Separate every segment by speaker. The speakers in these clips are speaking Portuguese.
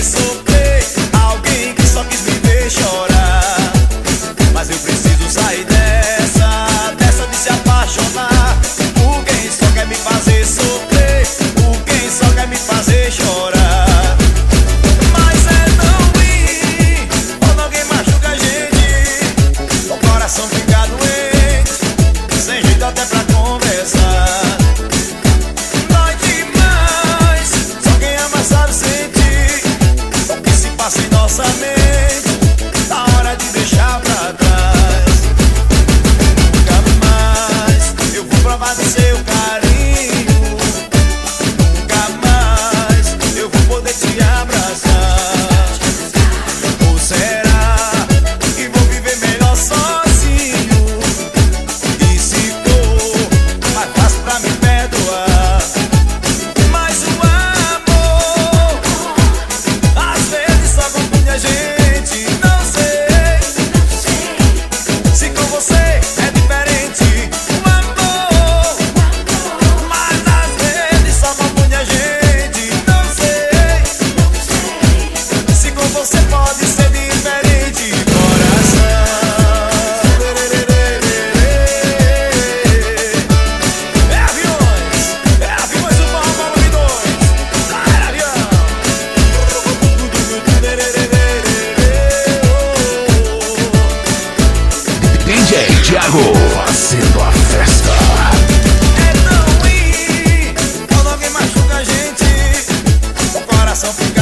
Speaker 1: so
Speaker 2: Thiago. Fazendo a festa.
Speaker 1: É tão ruim quando alguém machuca a gente. O coração fica.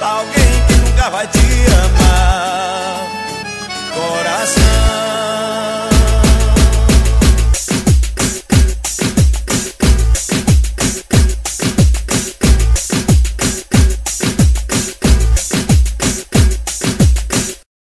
Speaker 1: Alguém que nunca vai te amar.